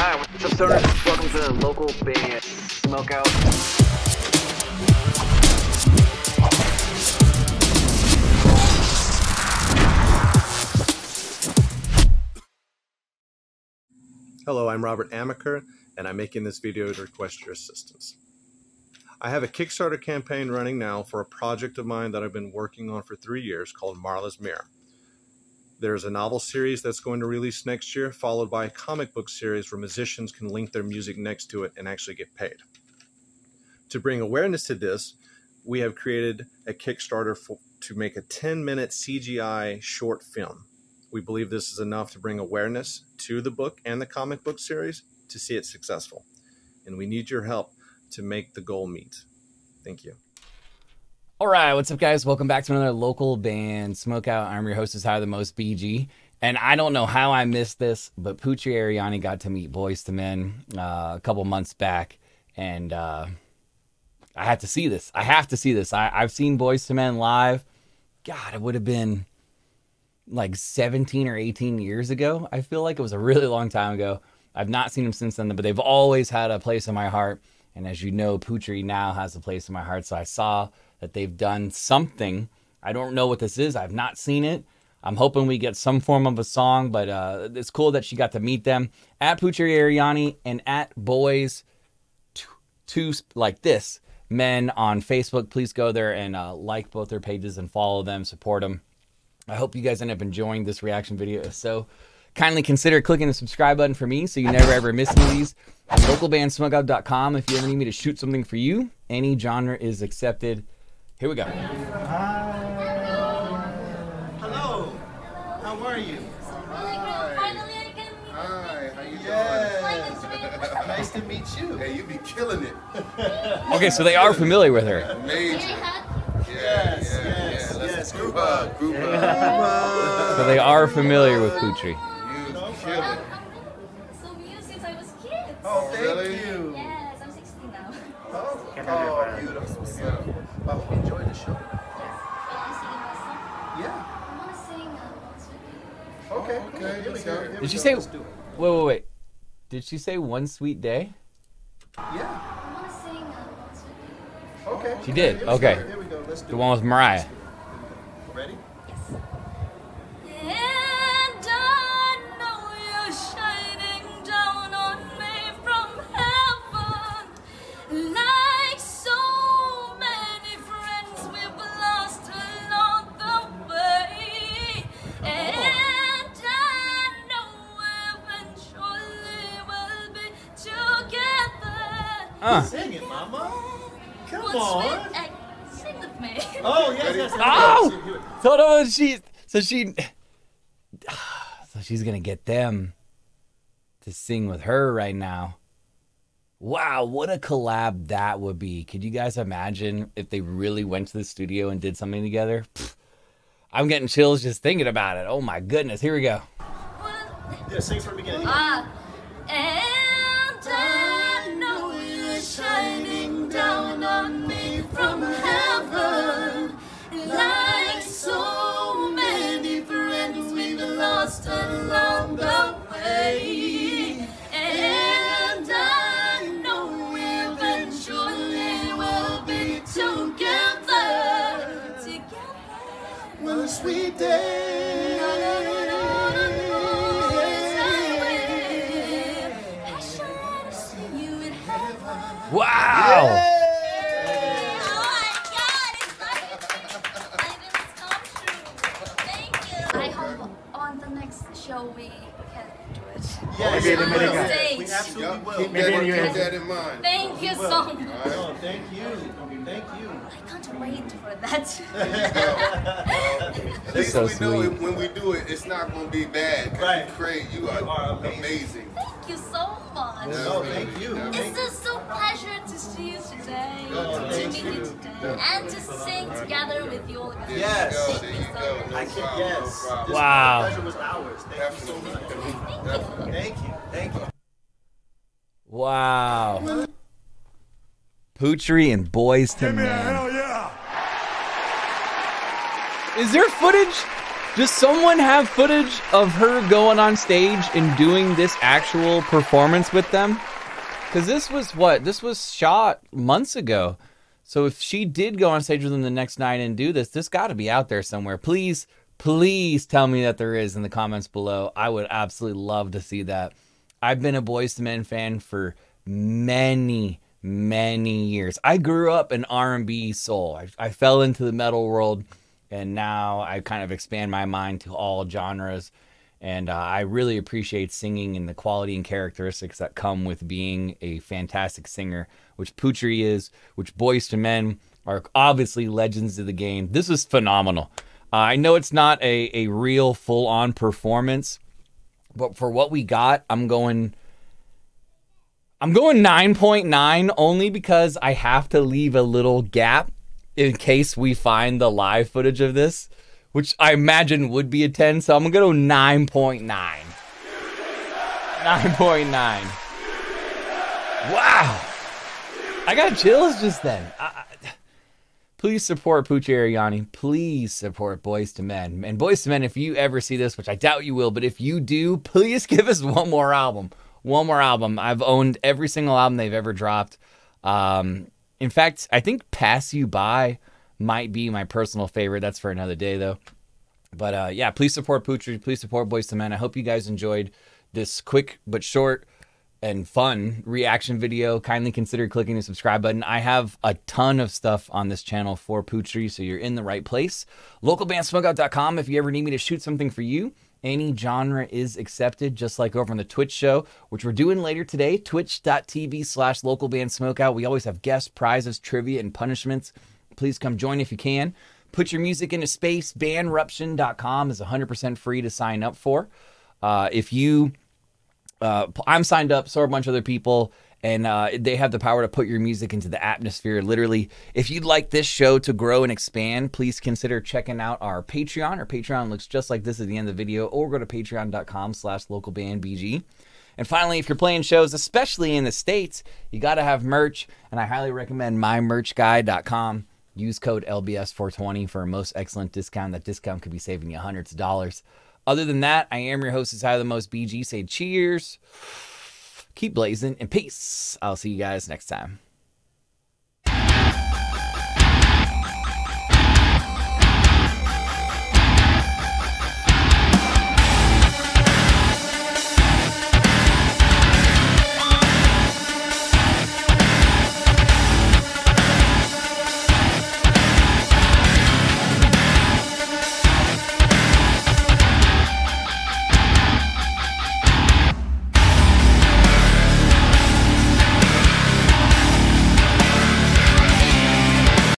Hi, what's up, stoners? Welcome to the local band Smokeout. Hello, I'm Robert Amaker, and I'm making this video to request your assistance. I have a Kickstarter campaign running now for a project of mine that I've been working on for three years called Marla's Mirror. There's a novel series that's going to release next year, followed by a comic book series where musicians can link their music next to it and actually get paid. To bring awareness to this, we have created a Kickstarter for, to make a 10 minute CGI short film. We believe this is enough to bring awareness to the book and the comic book series to see it successful. And we need your help to make the goal meet. Thank you. All right, what's up, guys? Welcome back to another local band Smokeout. I'm your host, is Higher the Most BG. And I don't know how I missed this, but Putri Ariani got to meet Boyz II Men uh, a couple months back. And uh, I had to see this. I have to see this. I, I've seen Boyz II Men live. God, it would have been like 17 or 18 years ago. I feel like it was a really long time ago. I've not seen them since then, but they've always had a place in my heart. And as you know, Putri now has a place in my heart. So I saw that they've done something. I don't know what this is. I've not seen it. I'm hoping we get some form of a song, but uh, it's cool that she got to meet them at Putri Ariani and at Boys Two like this men on Facebook. Please go there and uh, like both their pages and follow them, support them. I hope you guys end up enjoying this reaction video. If so, kindly consider clicking the subscribe button for me so you never ever miss any of these. Localbandsmokeout.com if you ever need me to shoot something for you. Any genre is accepted. Here we go. Hello. How are you? Finally, I can meet Hi, how you Yes. Like Nice to meet you. Hey, you be killing it. Okay, so they are familiar with her. Very Major. hot. Yeah, Yes, yeah, yes, yeah. Let's yes, Group group hug, group hug. So they are familiar with Putri. You kill I'm, it. I'm so new since I was kid. Oh, thank Really? Yes, I'm 16 now. Oh, oh, beautiful, beautiful. I hope you enjoyed the show. Wanna sing my song? Yeah. I wanna sing uh, Once With You. Okay. Okay, Here we let's go. hear it. Here we Did she go. say? Let's do it. Wait, wait, wait. Did she say one sweet day? Yeah. I wanna sing uh, Once With You. Okay. She did? Here Okay. Here we go. Let's do The it. one with Mariah. Ready? Uh. Sing it, Mama. Come What's on. with- eh, Sing with me. Oh, yes, yes. yes. Ow! Here we go. So no, she, so she, so she's gonna get them to sing with her right now. Wow, what a collab that would be! Could you guys imagine if they really went to the studio and did something together? Pfft, I'm getting chills just thinking about it. Oh my goodness! Here we go. Yeah, sing from the beginning. Ah, and sweet day. Wow! I hope on the next show we can do it. Yes, Maybe we in America. will. We absolutely will. keep that, keep that in mind. Thank you so much. Oh, thank you. Thank you. I can't wait for that. At least so we know sweet. it, when we do it, it's not going to be bad. Right. You, great. You are, are amazing. amazing. Thank you so much. No, thank you. It's Thank just so pleasure to see you today, Oh, to thank meet you you. today, and to sing together with you all guys. There Yes. you go. There you you go. No I can, problem. yes. No problem. This Wow. pleasure was ours. Thank you so Definitely. much. Definitely. Thank you. Thank you. Wow! Putri and Boyz II Men. yeah! Is there footage? Does someone have footage of her going on stage and doing this actual performance with them? Because this was what? This was shot months ago. So if she did go on stage with them the next night and do this, this got to be out there somewhere. Please, please tell me that there is in the comments below. I would absolutely love to see that. I've been a Boyz II Men fan for many, many years. I grew up an R&B soul. I, I fell into the metal world, and now I kind of expand my mind to all genres. And uh, I really appreciate singing and the quality and characteristics that come with being a fantastic singer, which Putri is, which Boyz II Men are obviously legends of the game. This is phenomenal. Uh, I know it's not a, a real full on performance, but for what we got, I'm going. I'm going 9.9 only because I have to leave a little gap in case we find the live footage of this which I imagine would be a 10. So I'm going to go 9.9. 9.9. Wow. I got chills just then. I, I, please support Putri Ariani. Please support Boyz II Men. And Boyz II Men, if you ever see this, which I doubt you will, but if you do, please give us one more album. One more album. I've owned every single album they've ever dropped. Um, in fact, I think Pass You By might be my personal favorite. That's for another day, though. But uh, yeah, please support Putri. Please support Boyz II Men. I hope you guys enjoyed this quick but short and fun reaction video. Kindly consider clicking the subscribe button. I have a ton of stuff on this channel for Putri, so you're in the right place. Localbandsmokeout.com if you ever need me to shoot something for you. Any genre is accepted, just like over on the Twitch show, which we're doing later today, twitch.tv slash localbandsmokeout. We always have guest prizes, trivia, and punishments. Please come join if you can. Put your music into space. Bandruption.com is 100% free to sign up for. Uh, if you, uh, I'm signed up, so are a bunch of other people, and uh, they have the power to put your music into the atmosphere. Literally, if you'd like this show to grow and expand, please consider checking out our Patreon. Our Patreon looks just like this at the end of the video, or go to patreon.com slash localbandbg. And finally, if you're playing shows, especially in the States, you got to have merch, and I highly recommend mymerchguy.com. Use code LBS420 for a most excellent discount. That discount could be saving you hundreds of dollars. Other than that, I am your host, is High the Most BG. Say cheers, keep blazing, and peace. I'll see you guys next time.